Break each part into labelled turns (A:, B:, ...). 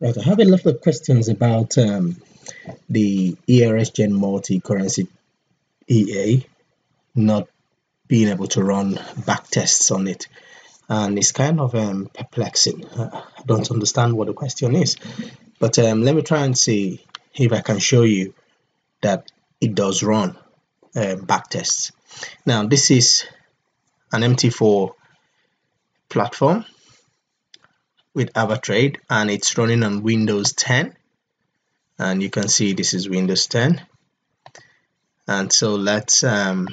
A: Right, I have a lot of questions about um, the ERXGen multi-currency EA not being able to run back tests on it. And it's kind of um, perplexing. I don't understand what the question is. But um, let me try and see if I can show you that it does run um, back tests. Now, this is an MT4 platform with AvaTrade and it's running on Windows 10 and you can see this is Windows 10 and so let's um,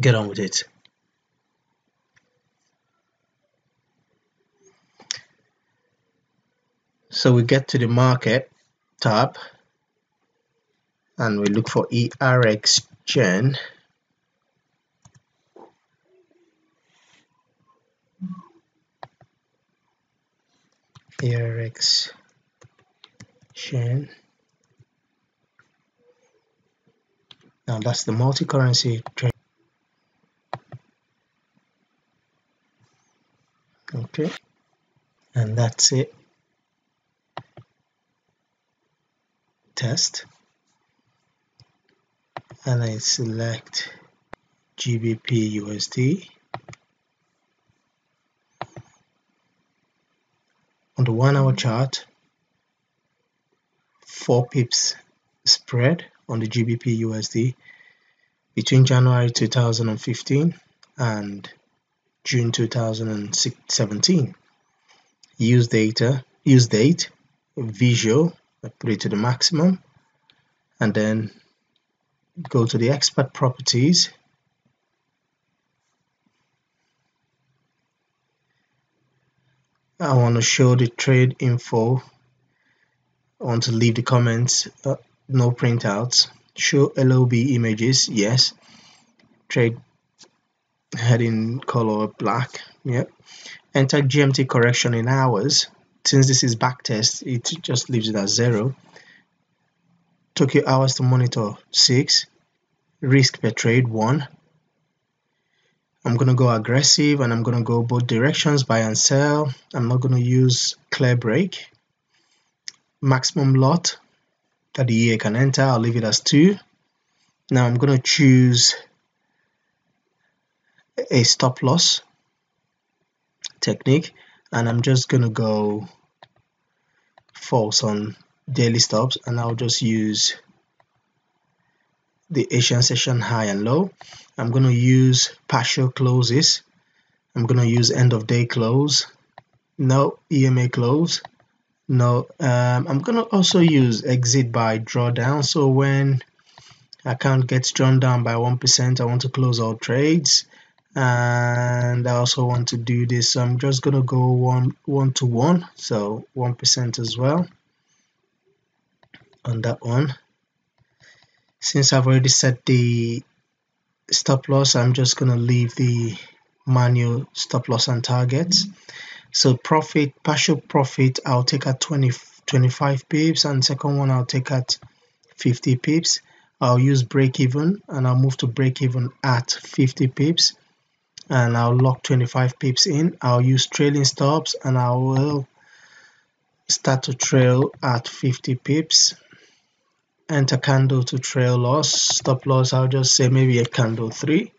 A: get on with it. So we get to the market tab and we look for ERX Gen ERX Gen. Now that's the multi-currency trade. Okay, and that's it. Test, and I select GBP USD. On the one hour chart 4 pips spread on the GBP USD between January 2015 and June 2017 use data use date visual I put it to the maximum and then go to the expert properties I want to show the trade info. I want to leave the comments uh, no printouts. Show LOB images yes. Trade heading color black yep. Enter GMT correction in hours. Since this is backtest it just leaves it at zero. Tokyo hours to monitor 6 risk per trade 1 I'm going to go aggressive and I'm going to go both directions buy and sell. I'm not going to use clear break. Maximum lot that the EA can enter I'll leave it as 2 now I'm going to choose a stop loss technique and I'm just going to go false on daily stops and I'll just use the Asian session high and low. I'm going to use partial closes. I'm going to use end of day close. No EMA close. No, um, I'm going to also use exit by drawdown. So when account gets drawn down by 1%, I want to close all trades. And I also want to do this. So I'm just going to go one, one to one. So 1% as well on that one since I've already set the stop loss I'm just gonna leave the manual stop loss and targets. So profit partial profit I'll take at 20 25 pips and second one I'll take at 50 pips. I'll use break even and I'll move to break even at 50 pips and I'll lock 25 pips in. I'll use trailing stops and I will start to trail at 50 pips enter candle to trail loss stop loss I'll just say maybe a candle 3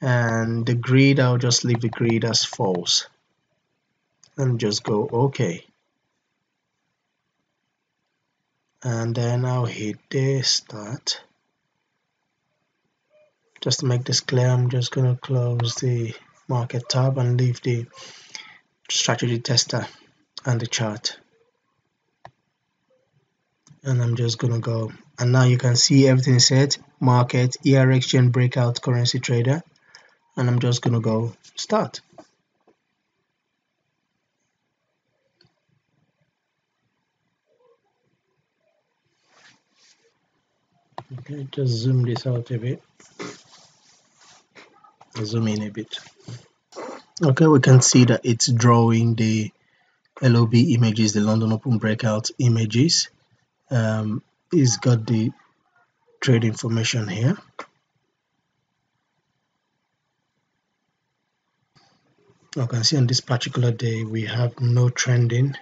A: and the grid I'll just leave the grid as false. And just go OK and then I'll hit the start just to make this clear I'm just going to close the market tab and leave the strategy tester and the chart and I'm just gonna go. And now you can see everything set market ERXGen breakout currency trader. And I'm just gonna go start. Okay just zoom this out a bit. Zoom in a bit. Okay we can see that it's drawing the LOB images the London Open breakout images um, he's got the trade information here. You can see on this particular day we have no trending.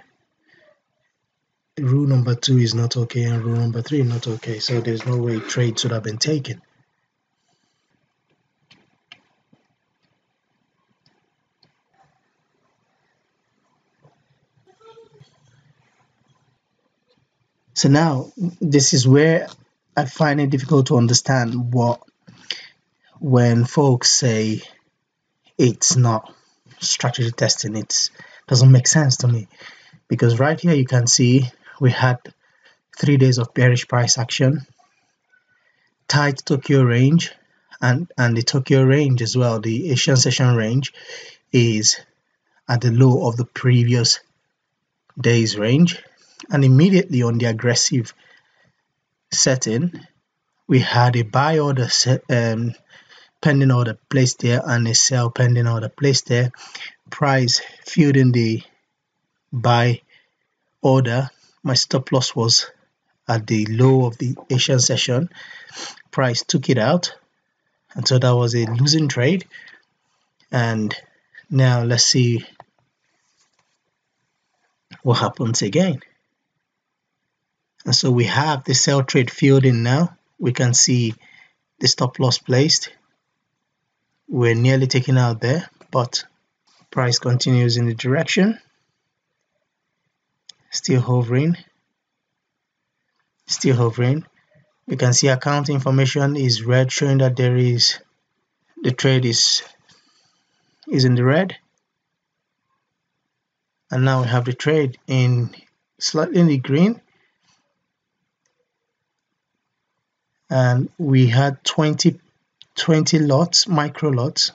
A: Rule number two is not okay and rule number three not okay so there's no way trade should have been taken so now this is where I find it difficult to understand what when folks say it's not strategy testing it doesn't make sense to me. Because right here you can see we had three days of bearish price action tight Tokyo range and and the Tokyo range as well the Asian session range is at the low of the previous day's range and immediately on the aggressive setting we had a buy order um, pending order placed there and a sell pending order placed there. Price filled in the buy order. My stop loss was at the low of the Asian session. Price took it out. And so that was a losing trade. And now let's see what happens again and so we have the sell trade filled in now. We can see the stop loss placed. We're nearly taken out there but price continues in the direction. Still hovering. Still hovering. You can see account information is red showing that there is the trade is is in the red. And now we have the trade in slightly in the green and we had 20 20 lots micro lots.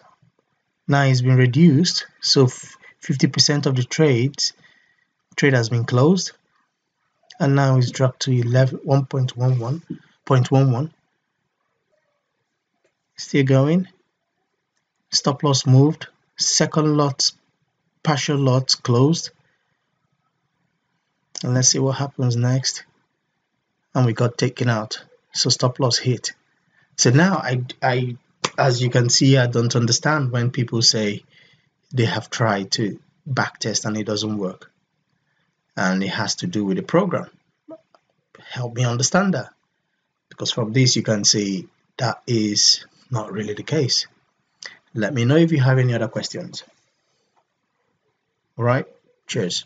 A: Now it's been reduced so 50% of the trades trade has been closed. And now it's dropped to 11 1.11 still going. Stop loss moved. Second lot partial lots closed. And let's see what happens next. And we got taken out so stop loss hit. So now I, I as you can see I don't understand when people say they have tried to backtest and it doesn't work. And it has to do with the program. Help me understand that. Because from this you can see that is not really the case. Let me know if you have any other questions. All right. Cheers